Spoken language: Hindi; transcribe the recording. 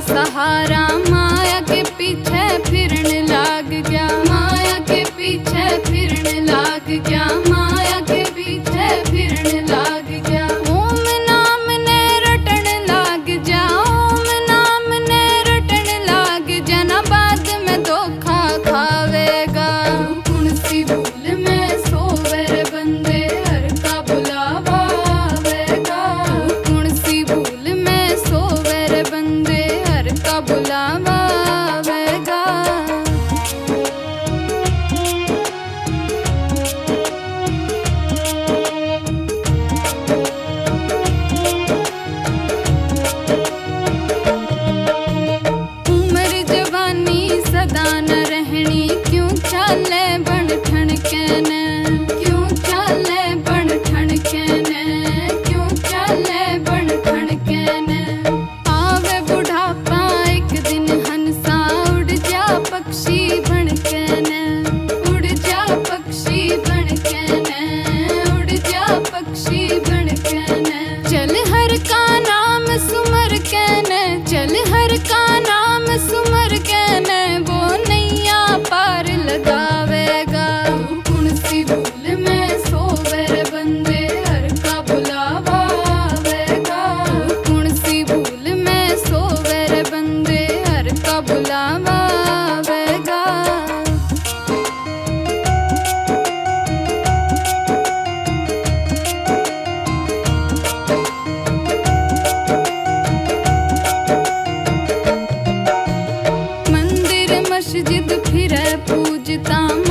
सहारा माया के पीछे फिरने लाग गया माया के पीछे फिरने लाग गया जिद फिर पूजता।